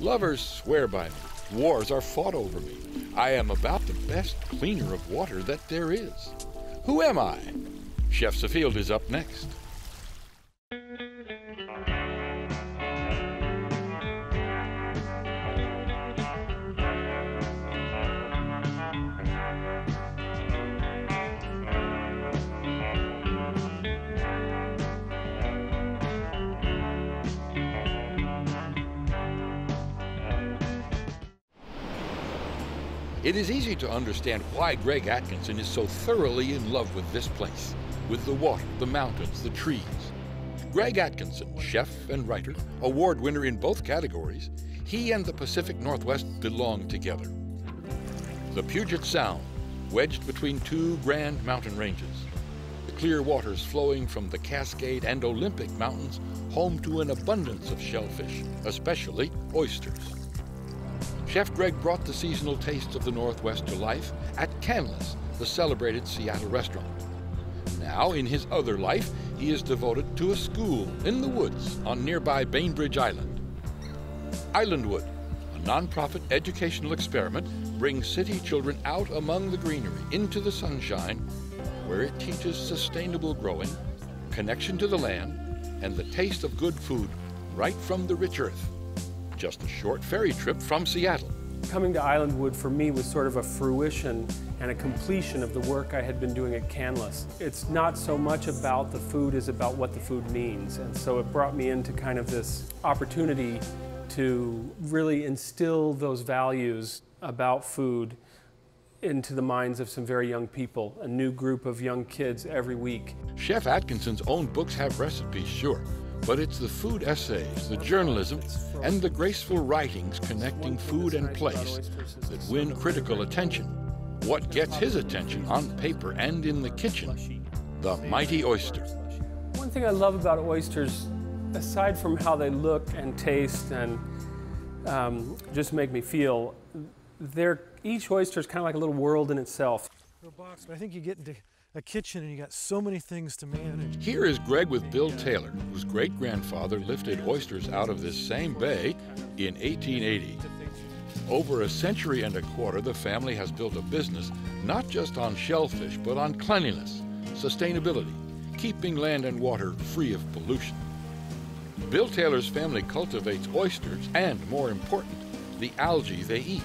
Lovers swear by me. Wars are fought over me. I am about the best cleaner of water that there is. Who am I? Chefs A'Field is up next. It is easy to understand why Greg Atkinson is so thoroughly in love with this place, with the water, the mountains, the trees. Greg Atkinson, chef and writer, award winner in both categories, he and the Pacific Northwest belong together. The Puget Sound, wedged between two grand mountain ranges. The clear waters flowing from the Cascade and Olympic Mountains, home to an abundance of shellfish, especially oysters. Chef Greg brought the seasonal tastes of the Northwest to life at Canlis, the celebrated Seattle restaurant. Now, in his other life, he is devoted to a school in the woods on nearby Bainbridge Island. Islandwood, a nonprofit educational experiment, brings city children out among the greenery into the sunshine, where it teaches sustainable growing, connection to the land, and the taste of good food right from the rich earth just a short ferry trip from Seattle. Coming to Islandwood for me was sort of a fruition and a completion of the work I had been doing at Canlis. It's not so much about the food as about what the food means. And so it brought me into kind of this opportunity to really instill those values about food into the minds of some very young people, a new group of young kids every week. Chef Atkinson's own books have recipes, sure, but it's the food essays, the journalism, and the graceful writings connecting food and place that win critical attention. What gets his attention on paper and in the kitchen? The mighty oyster. One thing I love about oysters, aside from how they look and taste and um, just make me feel, they're, each oyster is kind of like a little world in itself. Box, I think you get into a kitchen and you got so many things to manage. Here is Greg with Bill uh, Taylor, whose great grandfather lifted oysters out of this same bay in 1880. Over a century and a quarter, the family has built a business not just on shellfish, but on cleanliness, sustainability, keeping land and water free of pollution. Bill Taylor's family cultivates oysters and, more important, the algae they eat.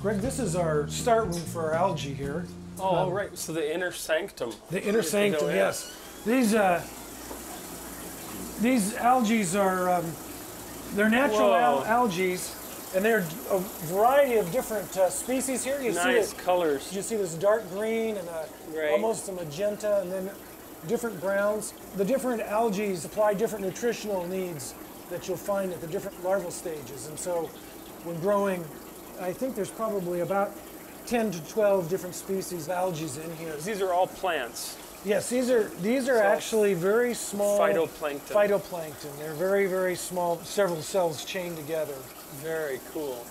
Greg, this is our start room for our algae here. Oh, um, right. So the inner sanctum. The inner sanctum, yes. These uh, these algae are um, they're natural al algae, and they're a variety of different uh, species here. You nice see colors. You see this dark green and a, right. almost a magenta, and then different browns. The different algae supply different nutritional needs that you'll find at the different larval stages, and so when growing, I think there's probably about 10 to 12 different species of algae in here. These are all plants. Yes, these are these are so actually very small phytoplankton. Phytoplankton. They're very very small, several cells chained together. Very cool.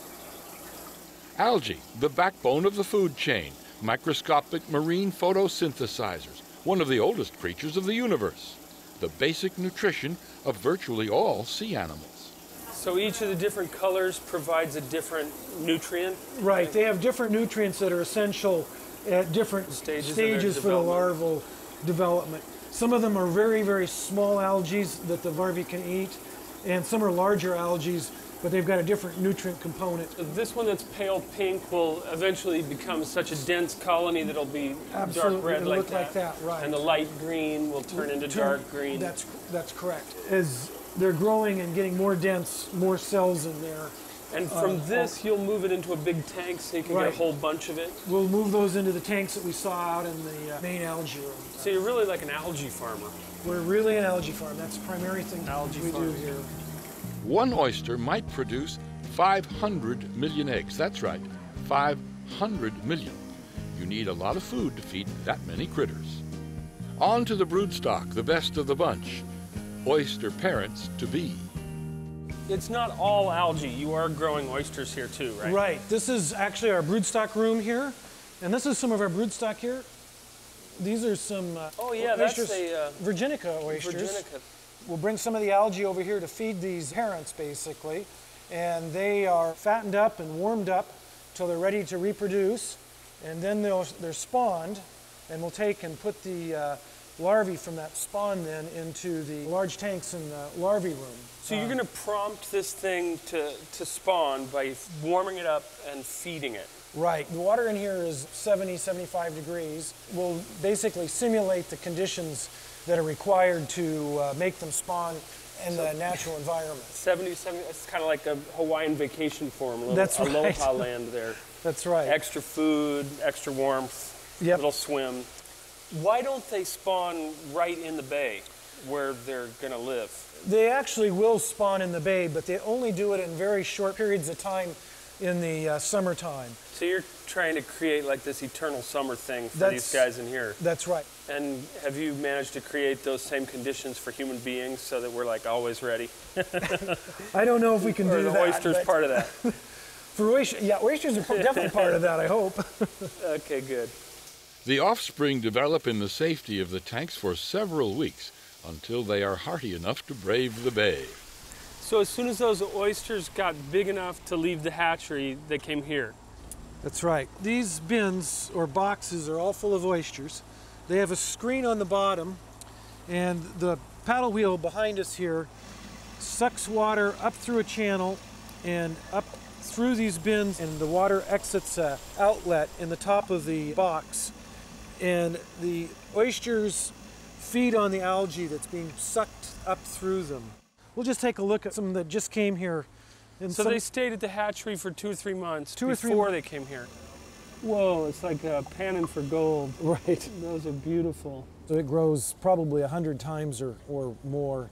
Algae, the backbone of the food chain, microscopic marine photosynthesizers, one of the oldest creatures of the universe. The basic nutrition of virtually all sea animals. So each of the different colors provides a different nutrient? Right, they have different nutrients that are essential at different stages, stages for the larval development. Some of them are very, very small algae that the larvae can eat, and some are larger algae, but they've got a different nutrient component. So this one that's pale pink will eventually become such a dense colony that it'll be Absolutely, dark red it'll like look that. like that, right. And the light green will turn into dark green. That's, that's correct. As they're growing and getting more dense, more cells in there. And from uh, this, you'll move it into a big tank so you can right. get a whole bunch of it? We'll move those into the tanks that we saw out in the uh, main algae room. So you're really like an algae farmer? We're really an algae farm. That's the primary thing algae we farm. do here. One oyster might produce 500 million eggs. That's right, 500 million. You need a lot of food to feed that many critters. On to the broodstock, the best of the bunch oyster parents to be. It's not all algae. You are growing oysters here too, right? Right. This is actually our broodstock room here. And this is some of our broodstock here. These are some uh, oh yeah, oysters, that's a uh, Virginica oysters. Virginica. We'll bring some of the algae over here to feed these parents, basically. and they are fattened up and warmed up till they're ready to reproduce, and then they'll, they're spawned, and we'll take and put the uh, larvae from that spawn then into the large tanks in the larvae room. So you're going to prompt this thing to, to spawn by warming it up and feeding it. Right. The water in here is 70, 75 degrees. We'll basically simulate the conditions that are required to uh, make them spawn in the natural environment. 70, 70, it's kind of like a Hawaiian vacation form, a little That's right. land there. That's right. Extra food, extra warmth, Yep. little swim. Why don't they spawn right in the bay where they're going to live? They actually will spawn in the bay, but they only do it in very short periods of time in the uh, summertime. So you're trying to create like this eternal summer thing for That's- these guys in here. That's right. And have you managed to create those same conditions for human beings so that we're like always ready? I don't know if we can Or do the that. oyster's part of that? For oyster, yeah, oysters are definitely part of that. I hope. okay, good. The offspring develop in the safety of the tanks for several weeks until they are hardy enough to brave the bay. So as soon as those oysters got big enough to leave the hatchery, they came here. That's right. These bins or boxes are all full of oysters. They have a screen on the bottom, and the paddle wheel behind us here sucks water up through a channel and up through these bins, and the water exits a outlet in the top of the box. And the oysters feed on the algae that's being sucked up through them. We'll just take a look at some that just came here. And So some- they stayed at the hatchery for two or three months Two or three before mon- they came here. Whoa, it's like a panning for gold. right. Those are beautiful. So it grows probably a hundred times or, or more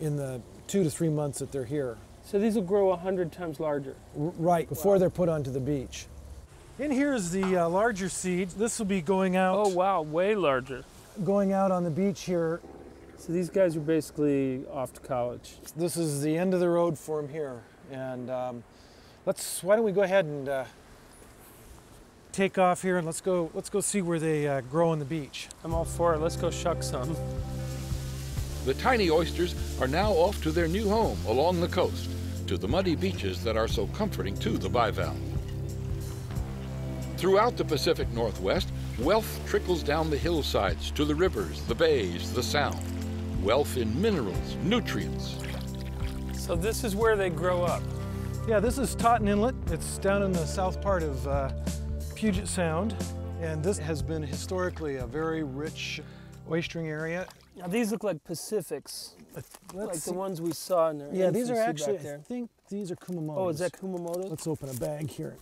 in the two to three months that they're here. So these will grow a hundred times larger. R- right before they're put onto the beach. In here is the uh, larger seed. This will be going out. Oh wow, way larger. Going out on the beach here. So these guys are basically off to college. This is the end of the road for them here. And um, let's. Why don't we go ahead and uh, take off here and let's go. Let's go see where they uh, grow on the beach. I'm all for it. Let's go shuck some. The tiny oysters are now off to their new home along the coast, to the muddy beaches that are so comforting to the bivalve. Throughout the Pacific Northwest, wealth trickles down the hillsides to the rivers, the bays, the sound. Wealth in minerals, nutrients. So this is where they grow up. Yeah, this is Totten Inlet. It's down in the south part of uh, Puget Sound, and this has been historically a very rich oystering area. Now these look like Pacifics, Let's like see- the ones we saw in there. yeah, these are actually. I think these are kumamotos. Oh, is that Kumamoto? Let's open a bag here.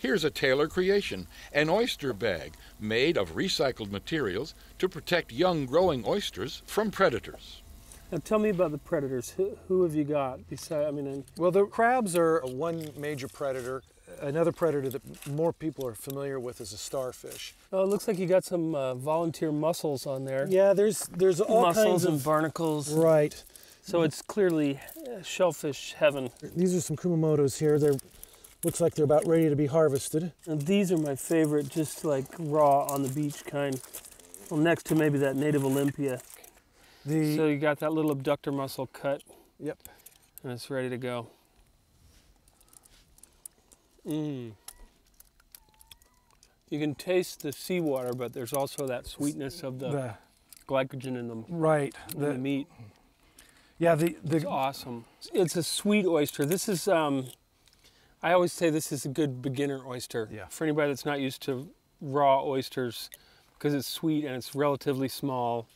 Here's a Taylor creation, an oyster bag made of recycled materials to protect young growing oysters from predators. Now tell me about the predators. Who, who have you got? Besides, I mean, and- Well, the crabs are one major predator. Another predator that more people are familiar with is a starfish. oh, it looks like you got some uh, volunteer mussels on there. Yeah, there's there's all mussels kinds and of barnacles. right. So it's clearly uh, shellfish heaven. These are some kumamotos here. They're looks like they're about ready to be harvested. And these are my favorite, just like raw on the beach kind. Well, next to maybe that native Olympia. The So you got that little abductor muscle cut, yep. and it's ready to go. Mmm. You can taste the seawater, but there's also that sweetness of the, The, glycogen in them, right. in the The, meat. yeah. The It's awesome. It's a sweet oyster. This is, um, I always say this is a good beginner oyster. Yeah. For anybody that's not used to raw oysters, because it's sweet and it's relatively small,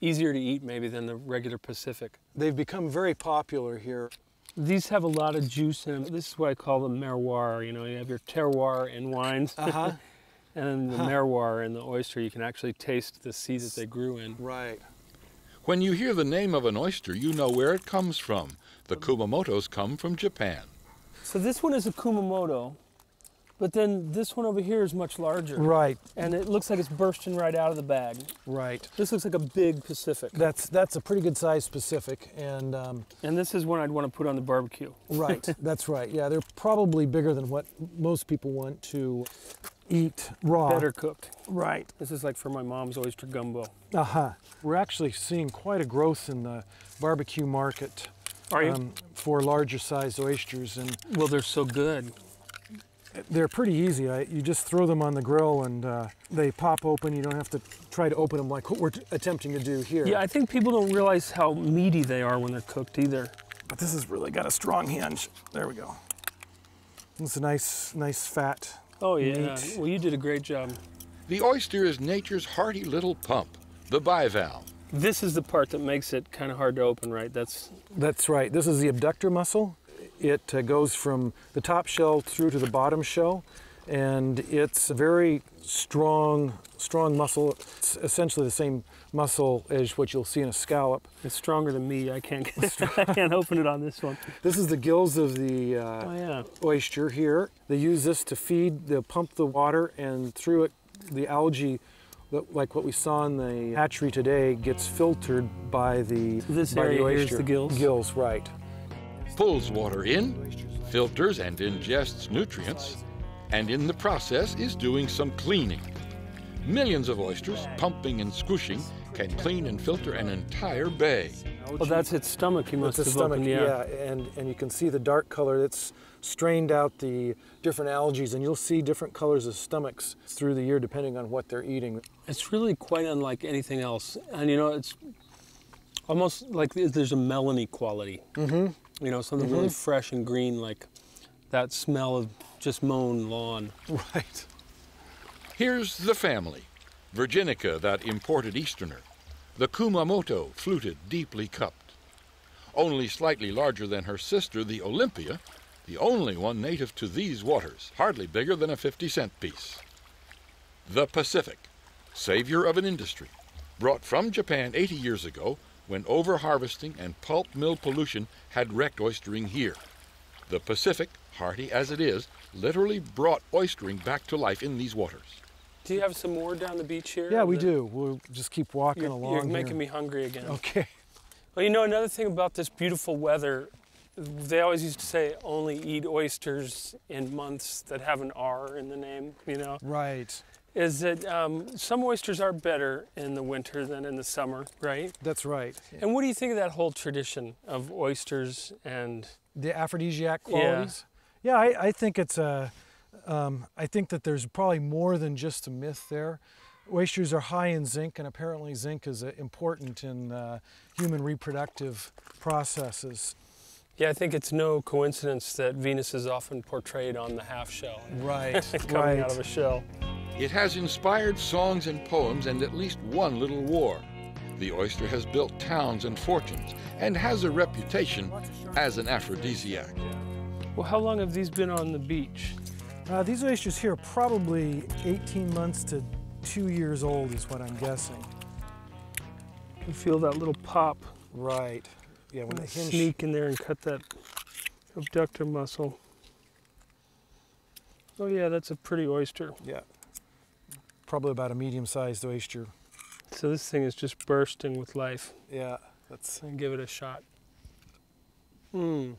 easier to eat maybe than the regular Pacific. they've become very popular here. These have a lot of juice in them. This is what I call the merroir. You know, you have your terroir in wines, Uh huh. and then the Huh. merroir in the oyster. You can actually taste the sea that they grew in. right. When you hear the name of an oyster, you know where it comes from. The Kumamotos come from Japan. So this one is a Kumamoto, but then this one over here is much larger. Right. And it looks like it's bursting right out of the bag. Right. This looks like a big Pacific. That's that's a pretty good size Pacific, and um, And this is one I'd want to put on the barbecue. right. that's right. Yeah, they're probably bigger than what most people want to eat raw. Better cooked. Right. This is like for my mom's oyster gumbo. Uh huh. We're actually seeing quite a growth in the barbecue market. Are you? um, for larger sized oysters, and well, they're so good. they're pretty easy. I, you just throw them on the grill, and uh, they pop open. You don't have to try to open them like what we're t- attempting to do here. Yeah, I think people don't realize how meaty they are when they're cooked either. But this has really got a strong hinge. There we go. It's a nice, nice fat. Oh yeah. Meat. Well, you did a great job. The oyster is nature's hearty little pump, the bivalve. This is the part that makes it kind of hard to open, right? That's That's right. This is the abductor muscle. It uh, goes from the top shell through to the bottom shell, and it's a very strong, strong muscle. It's essentially the same muscle as what you'll see in a scallop. it's stronger than me. I can't get, I can't open it on this one. This is the gills of the uh, Oh yeah. oyster here. They use this to feed, they pump the water, and through it, the algae, like what we saw in the hatchery today, gets filtered by the, This by area the here is oyster. the gills? Gills, right. Pulls water in, filters and ingests nutrients, and in the process is doing some cleaning. Millions of oysters, pumping and squishing, can clean and filter an entire bay. Well, that's its stomach. You must It's a have stomach, opened. yeah. and, and you can see the dark color that's strained out the different algae, and you'll see different colors of stomachs through the year depending on what they're eating. It's really quite unlike anything else, and you know, it's almost like there's a melony quality. Mm-hmm. You know, something really fresh and green, like that smell of just mown lawn. Right. Here's the family Virginica, that imported Easterner, the Kumamoto, fluted, deeply cupped. Only slightly larger than her sister, the Olympia, the only one native to these waters, hardly bigger than a 50 cent piece. The Pacific, savior of an industry, brought from Japan 80 years ago when overharvesting and pulp mill pollution had wrecked oystering here. The Pacific, hearty as it is, literally brought oystering back to life in these waters. Do you have some more down the beach here? Yeah, we The- do. We'll just keep walking You're, along. you're making here. me hungry again. Okay. Well, you know, another thing about this beautiful weather, they always used to say only eat oysters in months that have an R in the name, you know, Right. is that um, some oysters are better in the winter than in the summer, right? That's right. And what do you think of that whole tradition of oysters and The aphrodisiac qualities. Yeah, I, I think it's a. Um, I think that there's probably more than just a myth there. Oysters are high in zinc, and apparently zinc is uh, important in uh, human reproductive processes. yeah, I think it's no coincidence that Venus is often portrayed on the half shell, Right. coming right. out of a shell. It has inspired songs and poems and at least one little war. The oyster has built towns and fortunes and has a reputation as an aphrodisiac. Well, how long have these been on the beach? Uh, these oysters here are probably 18 months to two years old, is what I'm guessing. You feel that little pop. Right. Yeah, when When the hinge. sneak in there and cut that abductor muscle. Oh yeah, that's a pretty oyster. Yeah. Probably about a medium-sized oyster. So this thing is just bursting with life. Yeah, that's. And give it a shot. Hmm.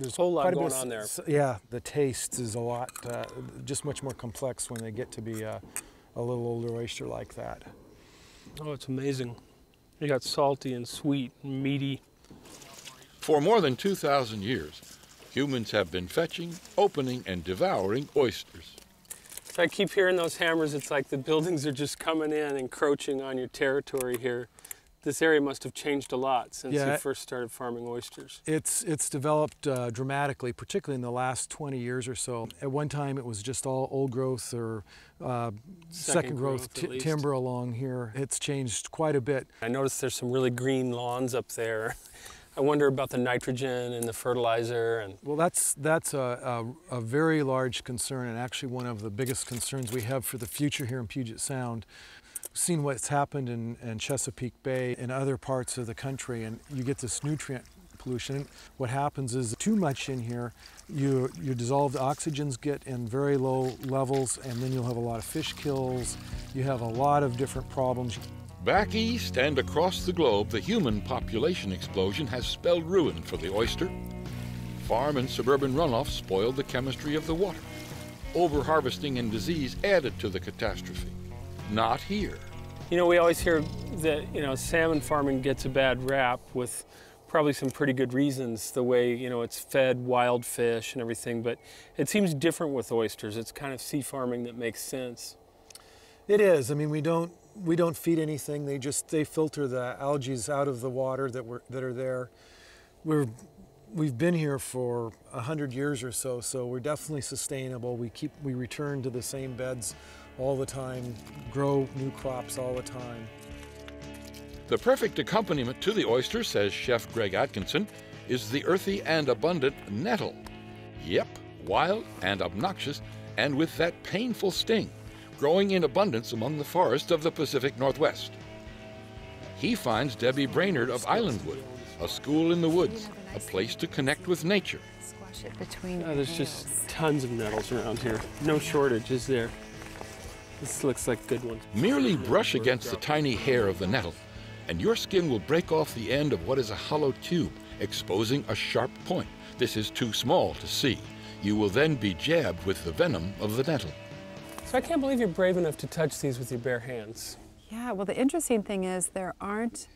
There's a Whole lot quite a bit going of on there. Yeah, the taste is a lot, uh, just much more complex when they get to be a, a little older oyster like that. Oh, it's amazing. You got salty and sweet and meaty. For more than 2,000 years, humans have been fetching, opening, and devouring oysters. If I keep hearing those hammers, it's like the buildings are just coming in, encroaching on your territory here. This area must have changed a lot since Yeah. you first started farming oysters. It's it's developed uh, dramatically, particularly in the last 20 years or so. At one time, it was just all old growth or uh, second, growth, growth, at timber along here. It's changed quite a bit. I noticed there's some really green lawns up there. I wonder about the nitrogen and the fertilizer and Well, that's that's a, a, a very large concern, and actually one of the biggest concerns we have for the future here in Puget Sound. Seen what's happened in, in Chesapeake Bay and other parts of the country, and you get this nutrient pollution. What happens is too much in here, you, your dissolved oxygens get in very low levels, and then you'll have a lot of fish kills. You have a lot of different problems. Back east and across the globe, the human population explosion has spelled ruin for the oyster. Farm and suburban runoff spoiled the chemistry of the water. Overharvesting and disease added to the catastrophe. Not here. You know, we always hear that, you know, salmon farming gets a bad rap with probably some pretty good reasons the way you know it's fed wild fish and everything but it seems different with oysters. It's kind of sea farming that makes sense. It is. I mean we don't we don't feed anything. They just they filter the algae out of the water that were that are there. We're we've been here for a hundred years or so so we're definitely sustainable. We keep we return to the same beds all the time grow new crops all the time the perfect accompaniment to the oyster, says Chef Greg Atkinson, is the earthy and abundant nettle. Yep, wild and obnoxious, and with that painful sting, growing in abundance among the forests of the Pacific Northwest. He finds Debbie Brainerd of Islandwood, a school in the woods, a place to connect with nature. Squash oh, there's just tons of nettles around here. No shortage, is there? This looks like good ones. Merely brush against the tiny hair of the nettle, and your skin will break off the end of what is a hollow tube, exposing a sharp point. This is too small to see. You will then be jabbed with the venom of the nettle. So I can't believe you're brave enough to touch these with your bare hands. Yeah, well, the interesting thing is there aren't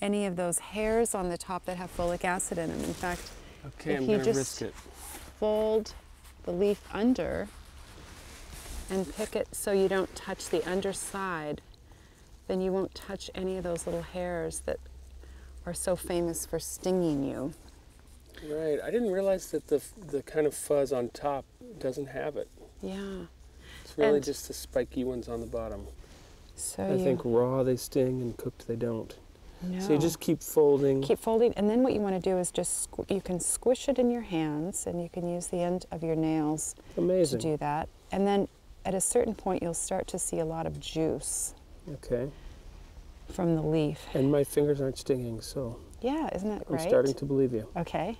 any of those hairs on the top that have formic acid in them. In fact, okay, if I'm you just fold the leaf under and pick it so you don't touch the underside, then you won't touch any of those little hairs that are so famous for stinging you. Right. I didn't realize that the, the kind of fuzz on top doesn't have it. Yeah. It's really and just the spiky ones on the bottom. So I you, think raw they sting and cooked they don't. No. So you just keep folding. Keep folding, and then what you want to do is just you can squish it in your hands, and you can use the end of your nails Amazing. to do that. And then at a certain point, you'll start to see a lot of juice. Okay. From the leaf. And my fingers aren't stinging, so. Yeah, isn't that great? I'm starting to believe you. Okay.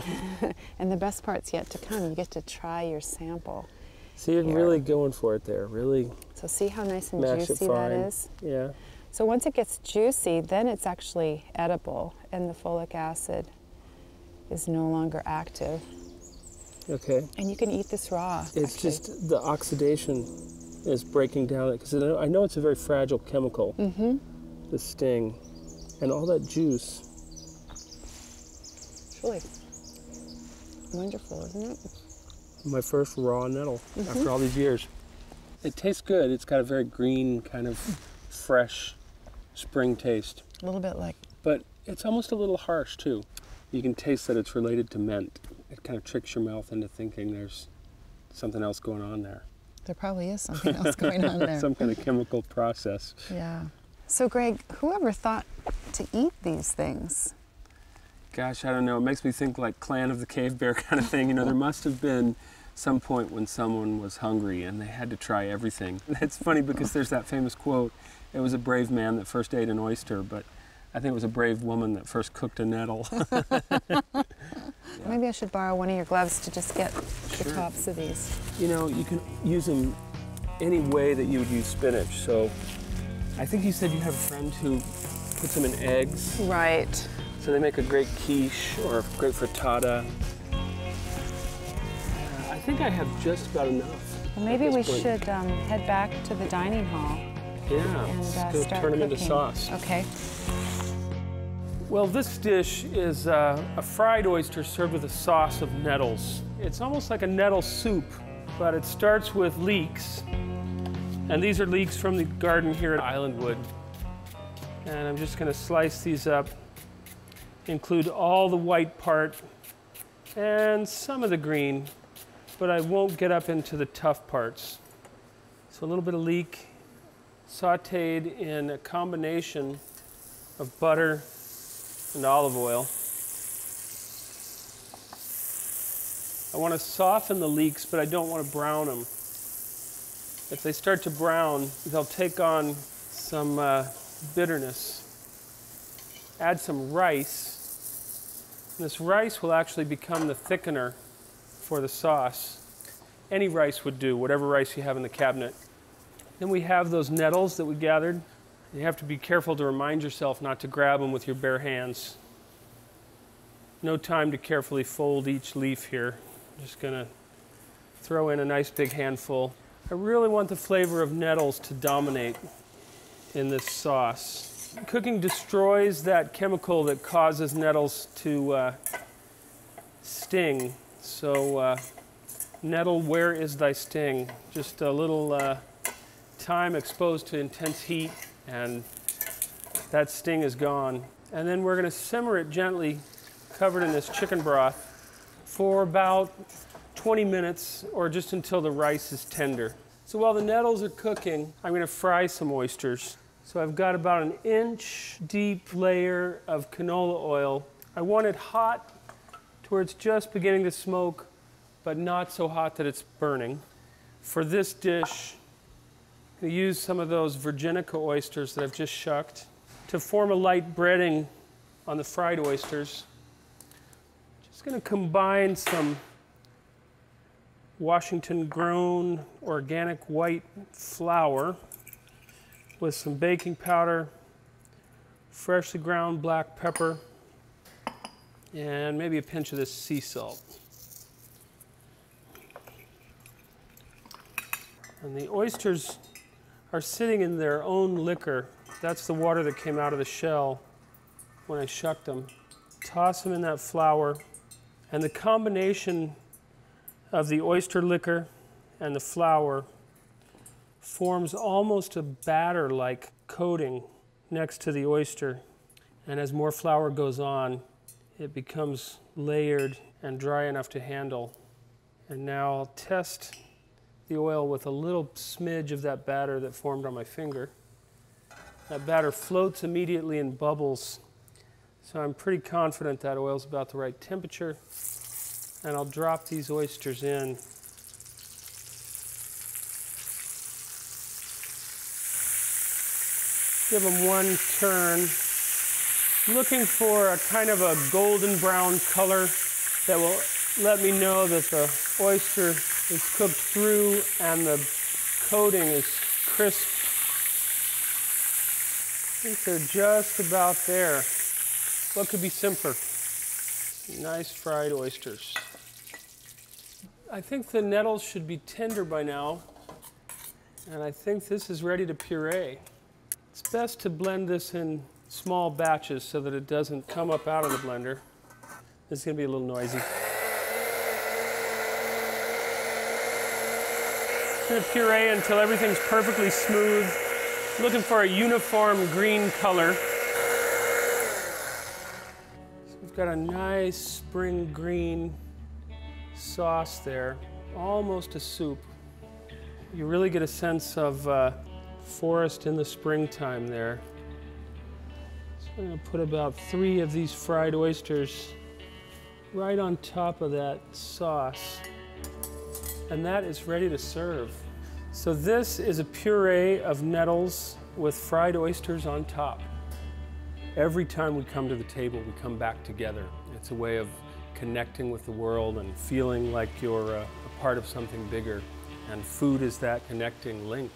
and the best part's yet to come. You get to try your sample. See, you're here. really going for it there, really. So see how nice and juicy that is? Yeah. So once it gets juicy, then it's actually edible, and the formic acid is no longer active. Okay. And you can eat this raw. It's actually. just the oxidation is breaking down it because I know it's a very fragile chemical. Mm-hmm. The sting, and all that juice. It's really wonderful, isn't it? My first raw nettle mm-hmm. after all these years. It tastes good. It's got a very green, kind of fresh spring taste. A little bit like. But it's almost a little harsh too. You can taste that it's related to mint. It kind of tricks your mouth into thinking there's something else going on there. There probably is something else going on there. Some kind of chemical process. Yeah. So, Greg, whoever thought to eat these things? Gosh, I don't know. It makes me think like Clan of the Cave Bear kind of thing. You know, there must have been some point when someone was hungry and they had to try everything. It's funny because there's that famous quote it was a brave man that first ate an oyster, but I think it was a brave woman that first cooked a nettle. yeah. Maybe I should borrow one of your gloves to just get sure. the tops of these. You know, you can use them any way that you would use spinach. So I think you said you have a friend who puts them in eggs. Right. So they make a great quiche or a great frittata. I think I have just about enough. Well, maybe we point. should um, head back to the dining hall. Yeah, and, let's uh, go start turn them cooking. into sauce. Okay. Well, this dish is uh, a fried oyster served with a sauce of nettles. It's almost like a nettle soup, but it starts with leeks. And these are leeks from the garden here at Islandwood. And I'm just going to slice these up, include all the white part and some of the green, but I won't get up into the tough parts. So a little bit of leek sauteed in a combination of butter and olive oil. I want to soften the leeks, but I don't want to brown them. If they start to brown, they'll take on some uh, bitterness. Add some rice. This rice will actually become the thickener for the sauce. Any rice would do, whatever rice you have in the cabinet. Then we have those nettles that we gathered. You have to be careful to remind yourself not to grab them with your bare hands. No time to carefully fold each leaf here. I'm just going to throw in a nice big handful. I really want the flavor of nettles to dominate in this sauce. Cooking destroys that chemical that causes nettles to uh, sting. So, uh, nettle, where is thy sting? Just a little uh, time exposed to intense heat, and that sting is gone. And then we're going to simmer it gently, covered in this chicken broth, for about 20 minutes or just until the rice is tender. So while the nettles are cooking, I'm going to fry some oysters. So I've got about an inch deep layer of canola oil. I want it hot to where it's just beginning to smoke, but not so hot that it's burning. For this dish, To use some of those Virginica oysters that I've just shucked to form a light breading on the fried oysters. Just going to combine some Washington grown organic white flour with some baking powder, freshly ground black pepper, and maybe a pinch of this sea salt. And the oysters are sitting in their own liquor. That's the water that came out of the shell when I shucked them. Toss them in that flour, and the combination of the oyster liquor and the flour forms almost a batter like coating next to the oyster. And as more flour goes on, it becomes layered and dry enough to handle. And now I'll test the oil with a little smidge of that batter that formed on my finger. That batter floats immediately and bubbles. So I'm pretty confident that oil's about the right temperature. And I'll drop these oysters in give them one turn. Looking for a kind of a golden brown color that will let me know that the oyster is cooked through and the coating is crisp. I think they're just about there. What could be simpler? Nice fried oysters. I think the nettles should be tender by now, and I think this is ready to puree. It's best to blend this in small batches so that it doesn't come up out of the blender. Going to be a little noisy. To puree until everything's perfectly smooth. Looking for a uniform green color. So we've got a nice spring green sauce there, almost a soup. You really get a sense of uh, forest in the springtime there. So I'm to put about three of these fried oysters right on top of that sauce. And that is ready to serve. So this is a puree of nettles with fried oysters on top. Every time we come to the table, we come back together. It's a way of connecting with the world and feeling like you're a, a part of something bigger. And food is that connecting link.